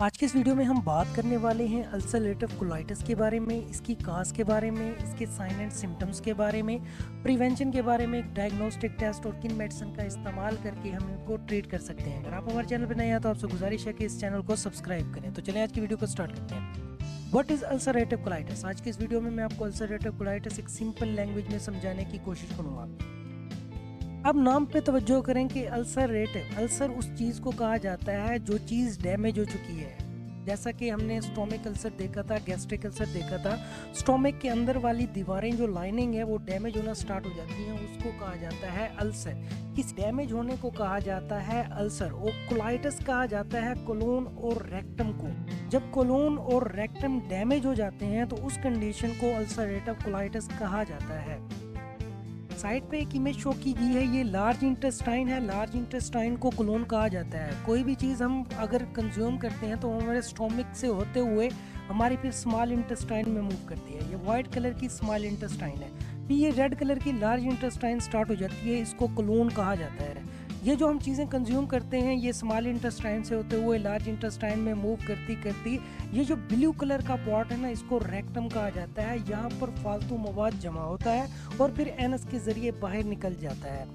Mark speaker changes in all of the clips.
Speaker 1: आज के इस वीडियो में हम बात करने वाले हैं अल्सरेटिव कोलाइटिस के बारे में, इसकी काज के बारे में, इसके साइन एंड सिम्टम्स के बारे में प्रिवेंशन के बारे में डायग्नोस्टिक टेस्ट और किन मेडिसिन का इस्तेमाल करके हम इनको ट्रीट कर सकते हैं। अगर आप हमारे चैनल पर नए हैं तो आपसे गुजारिश है कि इस चैनल को सब्सक्राइब करें। तो चलिए आज की वीडियो को स्टार्ट करते हैं। वट इज़ अल्सरेटिव कोलाइटिस आज के इस वीडियो में मैं आपको अल्सरेटिव कोलाइटिस एक सिंपल लैंग्वेज में समझाने की कोशिश करूँगा। अब नाम पे तवज्जो करें कि अल्सर रेट, अल्सर उस चीज़ को कहा जाता है जो चीज़ डैमेज हो चुकी है। जैसा कि हमने स्टोमिक अल्सर देखा था, गैस्ट्रिक अल्सर देखा था, स्टोमिक के अंदर वाली दीवारें जो लाइनिंग है वो डैमेज होना स्टार्ट हो जाती हैं, उसको कहा जाता है अल्सर। किस डैमेज होने को कहा जाता है अल्सर? और कोलाइटिस कहा जाता है कोलोन और रेक्टम को। जब कोलोन और रेक्टम डैमेज हो जाते हैं तो उस कंडीशन को अल्सरेटिव कोलाइटिस कहा जाता है। साइड पे एक इमेज शो की गई है, ये लार्ज इंटेस्टाइन है। लार्ज इंटेस्टाइन को क्लोन कहा जाता है। कोई भी चीज़ हम अगर कंज्यूम करते हैं तो हमारे स्टोमिक से होते हुए हमारी फिर स्मॉल इंटेस्टाइन में मूव करती है। ये वाइट कलर की स्मॉल इंटेस्टाइन है। फिर ये रेड कलर की लार्ज इंटेस्टाइन स्टार्ट हो जाती है, इसको क्लोन कहा जाता है। ये जो हम चीज़ें कंज्यूम करते हैं, ये स्मॉल इंटस्टाइन से होते हुए लार्ज इंटस्टाइन में मूव करती करती, ये जो ब्लू कलर का पॉट है ना, इसको रेक्टम कहा जाता है। यहाँ पर फालतू मवाद जमा होता है और फिर एनस के ज़रिए बाहर निकल जाता है।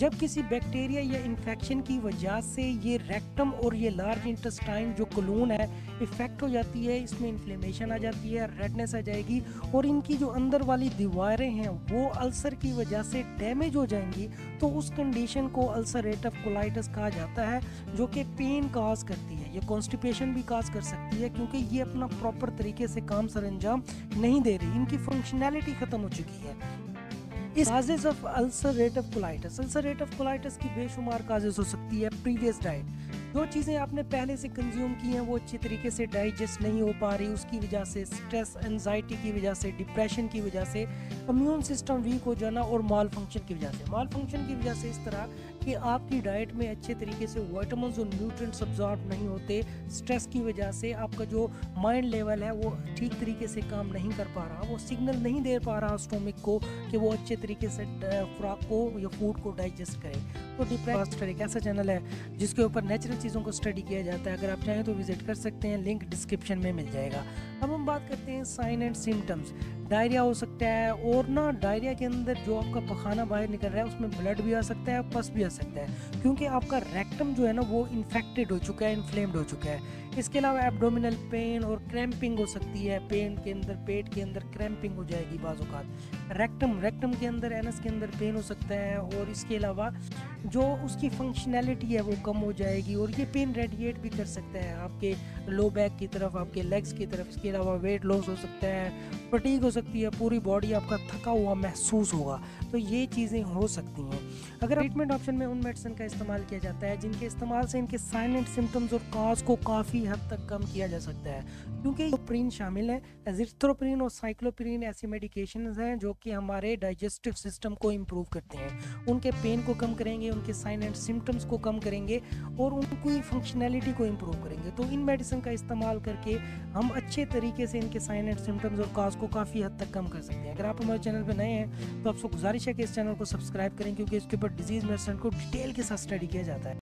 Speaker 1: जब किसी बैक्टीरिया या इन्फेक्शन की वजह से ये रेक्टम और ये लार्ज इंटेस्टाइन जो कलून है इफ़ेक्ट हो जाती है, इसमें इन्फ्लेमेशन आ जाती है रेडनेस आ जाएगी और इनकी जो अंदर वाली दीवारें हैं, वो अल्सर की वजह से डैमेज हो जाएँगी तो उस कंडीशन को अल्सरेटिव कोलाइटिस कहा जाता है, जो कि पेन काज करती है, ये कॉन्स्टिपेशन भी काज कर सकती है, क्योंकि ये अपना प्रॉपर तरीके से काम सर नहीं दे रही, इनकी फंक्शनैलिटी ख़त्म हो चुकी है। काजेज ऑफ़ की बेशुमार काजेज हो सकती है प्रीवियस डाइट जो चीज़ें आपने पहले से कंज्यूम की हैं, वो अच्छे तरीके से डाइजेस्ट नहीं हो पा रही, उसकी वजह से स्ट्रेस एनजाइटी की वजह से डिप्रेशन की वजह से इम्यून सिस्टम वीक हो जाना और माल फ़ंक्शन की वजह से। माल फ़ंक्शन की वजह से इस तरह कि आपकी डाइट में अच्छे तरीके से वाइटामिन और न्यूट्रिएंट्स अब्जॉर्ब नहीं होते स्ट्रेस की वजह से आपका जो माइंड लेवल है वो ठीक तरीके से काम नहीं कर पा रहा। वो सिग्नल नहीं दे पा रहा स्टोमिक को कि वो अच्छे तरीके से खुराक को या फ़ूड को डाइजेस्ट करे। तो डिप्रेस एक ऐसा चैनल है जिसके ऊपर नेचुरल चीज़ों को स्टडी किया जाता है। अगर आप चाहें तो विज़िट कर सकते हैं लिंक डिस्क्रिप्शन में मिल जाएगा। अब हम बात करते हैं साइन एंड सिम्टम्स डायरिया हो सकता है और ना डायरिया के अंदर जो आपका पखाना बाहर निकल रहा है, उसमें ब्लड भी आ सकता है पस भी आ सकता है। क्योंकि आपका रेक्टम जो है ना, वो इन्फेक्टेड हो चुका है इन्फ्लेम्ड हो चुका है। इसके अलावा एब्डोमिनल पेन और क्रैम्पिंग हो सकती है। पेन के अंदर, पेट के अंदर क्रैम्पिंग हो जाएगी बाज़ात रेक्टम रेक्टम के अंदर एनस के अंदर पेन हो सकता है और इसके अलावा जो उसकी फंक्शनैलिटी है वो कम हो जाएगी और ये पेन रेडिएट भी कर सकता है। आपके लो बैक की तरफ़, आपके लेग्स की तरफ़, इसके अलावा वेट लॉस हो सकता है फटीक हो सकती है, पूरी बॉडी आपका थका हुआ महसूस होगा। तो ये चीज़ें हो सकती हैं। अगर ट्रीटमेंट ऑप्शन में उन मेडिसिन का इस्तेमाल किया जाता है जिनके इस्तेमाल से इनके साइलेंट सिम्टम्स और काज को काफ़ी हद तक कम किया जा सकता है। क्योंकि प्रीन शामिल है, एजिथ्रोप्रीन और साइक्लोप्रीन ऐसी मेडिकेशन हैं जो कि हमारे डाइजेस्टिव सिस्टम को इम्प्रूव करते हैं। उनके पेन को कम करेंगे, उनके साइन एंड सिम्टम्स को कम करेंगे और उनकी फंक्शनैलिटी को इम्प्रूव करेंगे। तो इन मेडिसिन का इस्तेमाल करके हम अच्छे तरीके से इनके साइन एंड सिम्टम्स और काज को काफ़ी हद तक कम कर सकते हैं। अगर आप हमारे चैनल पर नए हैं तो आपसे गुजारिश है कि इस चैनल को सब्सक्राइब करें, क्योंकि इसके ऊपर डिज़ीज़ मेडिसिन को डिटेल के साथ स्टडी किया जाता है।